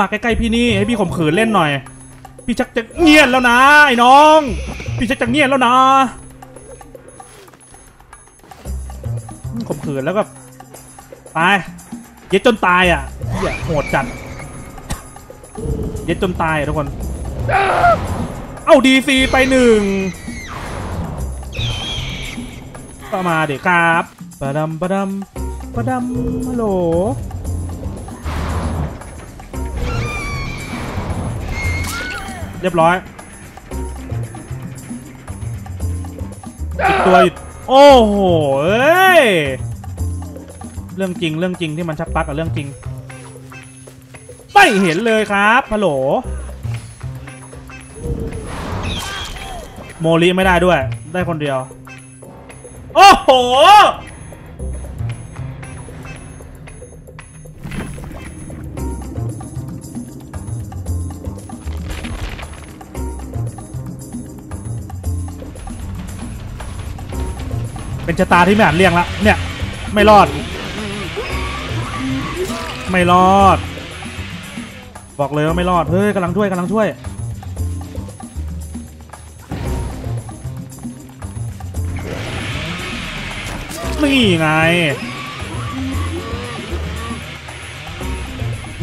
มาใกล้ๆพี่นี่ให้พี่ข่มขืนเล่นหน่อย พี่ชักจะเงียนแล้วนะไอ้น้อง พี่ชักจะเงียนแล้วนะข่มขืนแล้วก็ไปเย็ดจนตายอะเหี้ยโหดจัดเย็ดจนตายทุกคน เอ้าดีซีไปหนึ่งก็มาเด็กครับปะดำปะดำปะดำฮัลโหล เรียบร้อยอีกตัวอีกโอ้โหเอ้ยเรื่องจริงเรื่องจริงที่มันชักปลักกับเรื่องจริงไม่เห็นเลยครับฮัลโหลโมลีไม่ได้ด้วย ได้คนเดียว โอ้โห เป็นชะตาที่ไม่อานเรียงละเนี่ย ไม่รอด ไม่รอด บอกเลยว่าไม่รอด เฮ้ยกำลังช่วยกำลังช่วย นี่ไง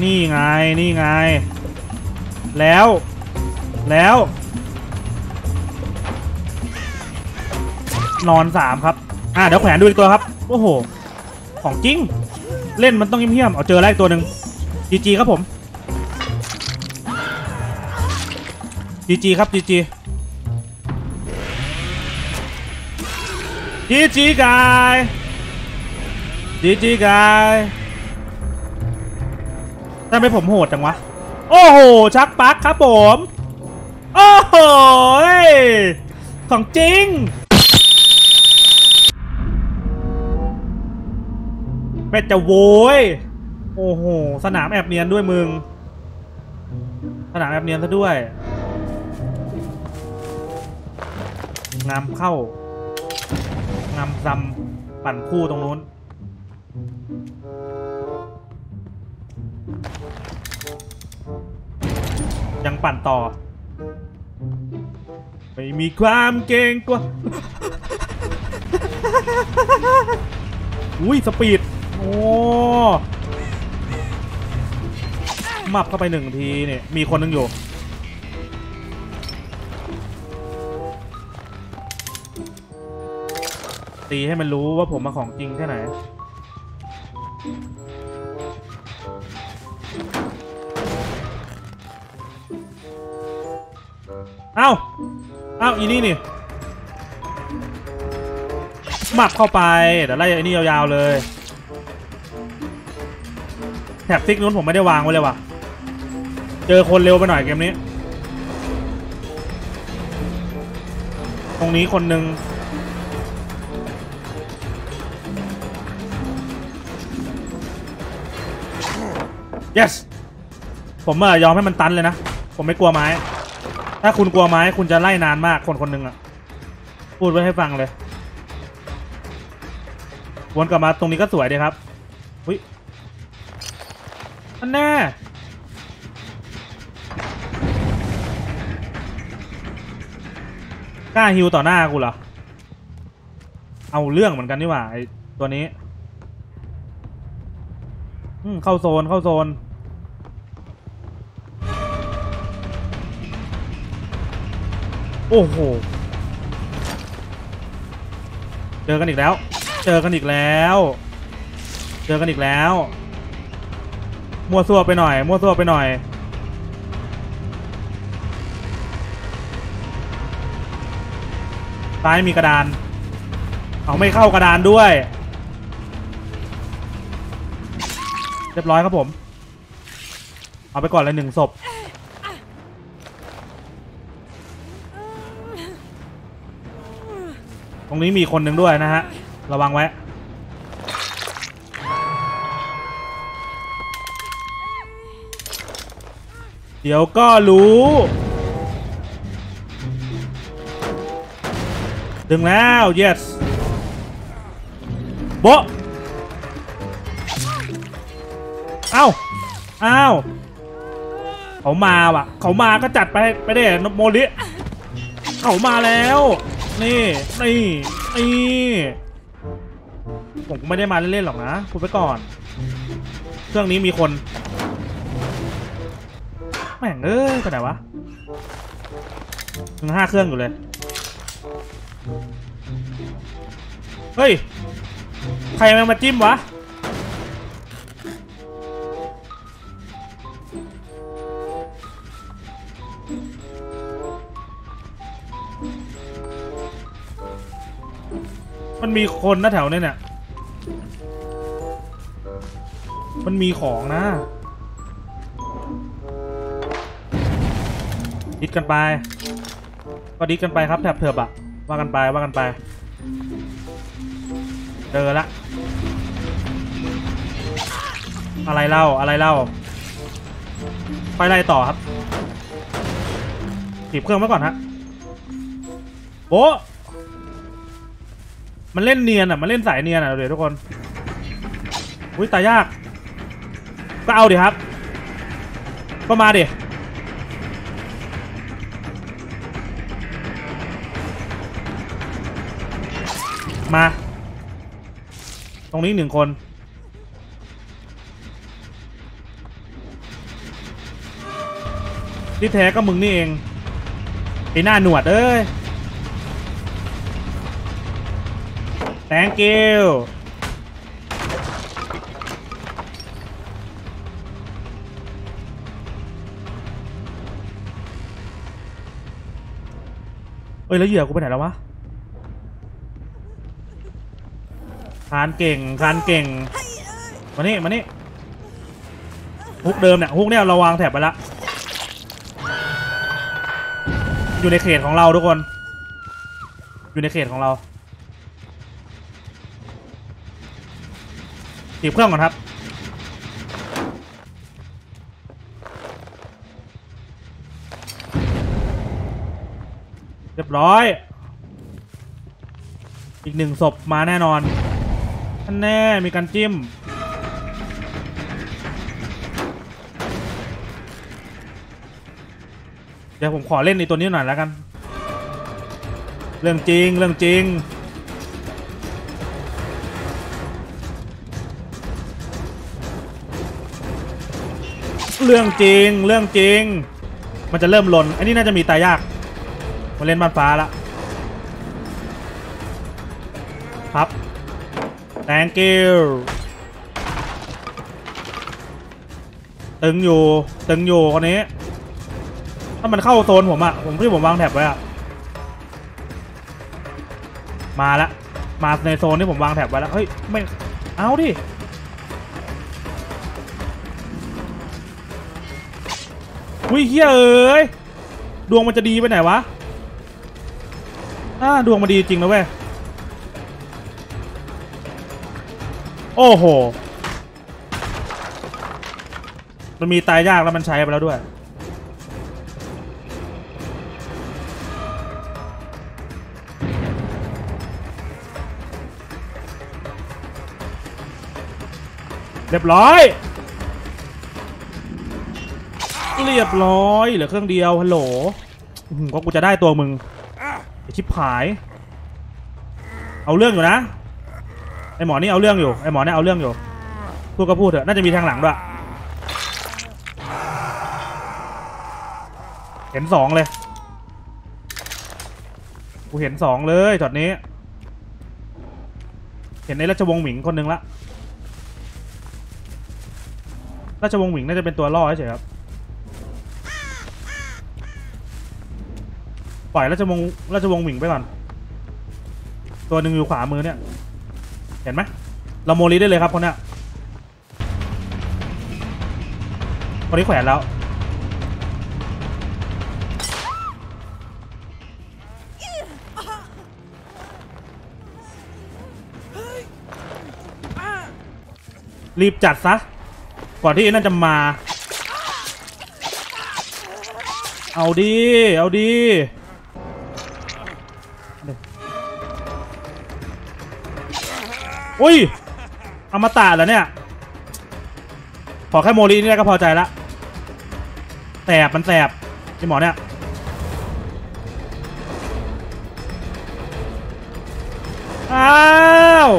นี่ไง นี่ไง แล้ว แล้วนอนสามครับ อ่าเดี๋ยวแขวนดูอีกตัวครับ โอ้โห ของจริง เล่นมันต้องเงียบๆเอาเจอแล้วอีกตัวหนึ่งจีจีครับผมจีจีครับจีจีจีจีกายจีจีกายทำไมผมโหดจังวะ โอ้โห ชักปักครับผม โอ้โหยของจริง ม่จะโวยโอ้โห สนามแอบเนียนด้วยมึง สนามแอบเนียนซะด้วย งามเข้า งามซำปั่นคู่ตรงนู้น ยังปั่นต่อ ไม่มีความเก่งกว่า อุ้ย สปีด โอ้มับเข้าไปหนึ่งทีเนี่ยมีคนหนึงอยู่ตีให้มันรู้ว่าผมมาของจริงแค่ไหน เอ้า เอ้าอีนี่นี่หมับเข้าไป เดี๋ยวไล่ไอ้นี่ยาวๆเลย แถบซิกนู้นผมไม่ได้วางไว้เลยว่ะ เจอคนเร็วไปหน่อยเกมนี้ ตรงนี้คนหนึ่ง yes ผมอะยอมให้มันตันเลยนะ ผมไม่กลัวไม้ ถ้าคุณกลัวไม้คุณจะไล่นานมากคนคนหนึ่งอะพูดไว้ให้ฟังเลย วนกลับมาตรงนี้ก็สวยดีครับอุ้ย อันแน่กล้าฮิวต่อหน้ากูเหรอ เอาเรื่องเหมือนกันนี่หว่าไอตัวนี้ อืมเข้าโซนเข้าโซน โอ้โห เจอกันอีกแล้ว เจอกันอีกแล้ว เจอกันอีกแล้ว มั่วซั่วไปหน่อย มั่วซั่วไปหน่อย ซ้ายมีกระดาน เอาไม่เข้ากระดานด้วย เรียบร้อยครับผม เอาไปก่อนเลยหนึ่งศพตรงนี้มีคนหนึ่งด้วยนะฮะ ระวังไว้ เดี๋ยวก็รู้ ดึงแล้ว yes โบเอ้าเอ้าเขามาว่ะ เขามาก็จัดไปไปได้โมลิเขามาแล้ว นี่นี่นี่ผมไม่ได้มาเล่นๆหรอกนะพูดไปก่อน เครื่องนี้มีคน แม่งเอ้ยไปไหนวะยังห้าเครื่องอยู่เลย เฮ้ย ใครมันมาจิ้มวะ มันมีคนนะแถวนี้เนี่ย มันมีของนะ ดิดกันไป ก็ดิดกันไปครับแถบเถิบอะว่ากันไปว่ากันไป เจอละ อะไรเล่าอะไรเล่าไปไล่ต่อครับถีบเครื่องไว้ก่อนฮะโบะมันเล่นเนียนอะ มันเล่นสายเนียนอะเดี๋ยวทุกคน อุ้ยตายยาก ก็เอาดิครับ ก็มาดิ มา ตรงนี้หนึ่งคน ที่แท้ก็มึงนี่เอง ไอ้หน้าหนวดเอ้ย thank you เอ้ย แล้วเหยื่อกูไปไหนแล้ววะ คานเก่งคานเก่งมานี่มานี่ฮุกเดิมเนี่ยฮุกเนี่ยเราวางแถบไปละอยู่ในเขตของเราทุกคน อยู่ในเขตของเราตีบเครื่องก่อนครับเรียบร้อย อีกหนึ่งศพมาแน่นอน ท่านแน่มีการจิ้ม เดี๋ยวผมขอเล่นในตัวนี้หน่อยแล้วกัน เรื่องจริงเรื่องจริงเรื่องจริงเรื่องจริง มันจะเริ่มลนอันนี้น่าจะมีตายยากมาเล่นบ้านฟ้าละ thank you ตึงอยู่ ตึงอยู่คนนี้ ถ้ามันเข้าโซนผมอะผมที่ผมวางแถบไว้อะมาละ มาในโซนที่ผมวางแถบไว้แล้ว เฮ้ย ไม่ เอาดิ อุ้ยเฮียเอ้ย ดวงมันจะดีไปไหนวะอ่าดวงมันดีจริงนะเว้ย โอ้โห มันมีตายยากแล้วมันใช้ไปแล้วด้วย เรียบร้อย เรียบร้อยเหลือเครื่องเดียวฮัลโหลก็กูจะได้ตัวมึงไอชิบหาย เอาเรื่องอยู่นะ ไอหมอนี่เอาเรื่องอยู่ไอหมอนี่เอาเรื่องอยู่พูดก็พูดเถอะน่าจะมีทางหลังด้วยเห็นสองเลยกูเห็นสองเลยช็อตนี้ เห็นในราชวงศ์หมิงคนหนึ่งละราชวงศ์หมิงน่าจะเป็นตัวล่อเฉยครับปล่อยราชวงศ์ราชวงศ์หมิงไปก่อนตัวหนึ่งอยู่ขวามือเนี่ย เห็นไหมเราโมลีได้เลยครับคนนี้คนนี้แขวนแล้ว รีบจัดซะ ก่อนที่นั่นจะมา เอาดี เอาดี อุ้ยอมตะเหรอเนี่ย ขอแค่โมลีนี่ก็พอใจละแสบมันแสบไอหมอเนี่ยอ้าว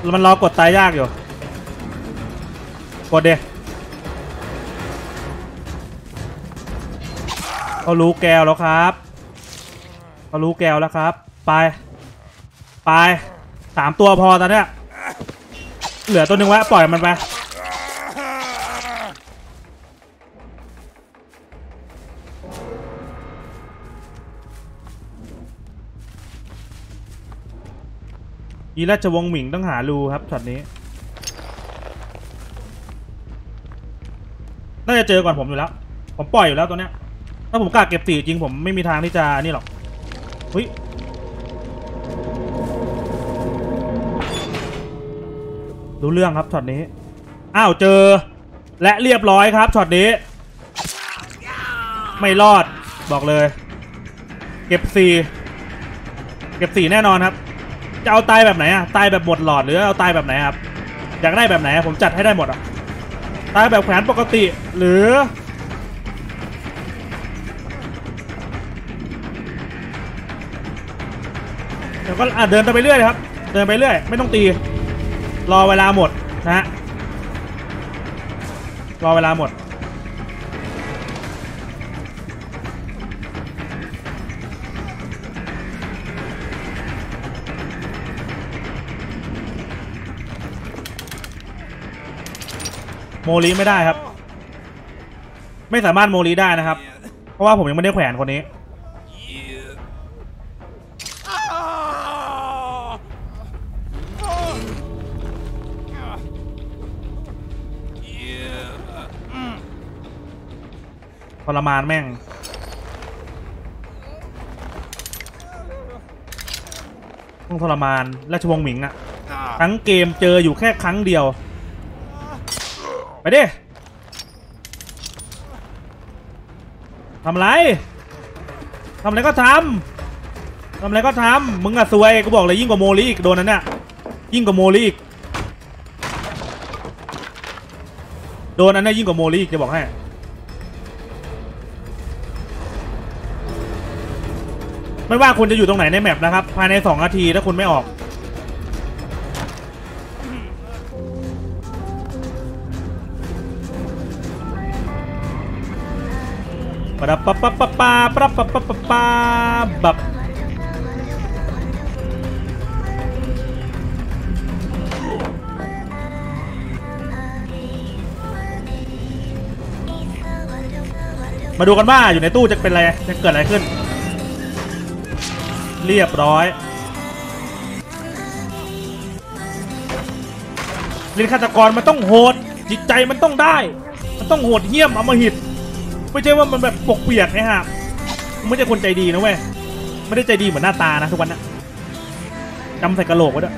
แล้วมันรอกดตายยากอยู่ กดเดเขารู้แก้วแล้วครับเขารู้แก้วแล้วครับ ไป ไป สามตัวพอตอนเนี้ยเหลือตัวหนึ่งไว้ปล่อยมันไปอีราชวงศ์หมิงต้องหารูครับช็อตนี้ น่าจะเจอก่อนผมอยู่แล้ว ผมปล่อยอยู่แล้วตัวเนี้ย ถ้าผมกล้าเก็บสีจริงผมไม่มีทางที่จะนี่หรอกเฮ้ย รู้เรื่องครับช็อตนี้ อ้าวเจอ และเรียบร้อยครับช็อตนี้ ไม่รอดบอกเลย เก็บสี่เก็บสี่แน่นอนครับ จะเอาตายแบบไหนอะตายแบบหมดหลอดหรือเอาตายแบบไหนครับอยากได้แบบไหนผมจัดให้ได้หมดอะตายแบบแขวนปกติหรือ เดี๋ยวก็อะเดินไปเรื่อยครับ เดินไปเรื่อย ไม่ต้องตี รอเวลาหมดนะฮะรอเวลาหมด โมลีไม่ได้ครับ ไม่สามารถโมลีได้นะครับ เพราะว่าผมยังไม่ได้แขวนคนนี้ ทรมานแม่ง ต้องทรมานราชวงศ์หมิงอะทั้งเกมเจออยู่แค่ครั้งเดียว ไปดิทำไรทำอะไรก็ทำทำอะไรก็ทำมึงอะซวยกูบอกเลยยิ่งกว่าโมลีอีกโดนนั้นเนี่ยยิ่งกว่าโมลีอีกโดนอันนั้นยิ่งกว่าโมลีอีกจะบอกให้ ไม่ว่าคุณจะอยู่ตรงไหนในแมปนะครับ ภายใน 2 นาทีถ้าคุณไม่ออก ปะปะปะปะปะปะปะปะปะปะบับมาดูกันว่าอยู่ในตู้จะเป็นอะไรจะเกิดอะไรขึ้น เรียบร้อยเรียนฆาตกรมันต้องโหด จิตใจมันต้องได้ มันต้องโหดเหี้ยมอำมหิตไม่ใช่ว่ามันแบบปกเปียกนะฮะไม่ใช่คนใจดีนะเว้ยไม่ได้ใจดีเหมือนหน้าตานะทุกวันนะจำใส่กระโหลกไว้ด้วย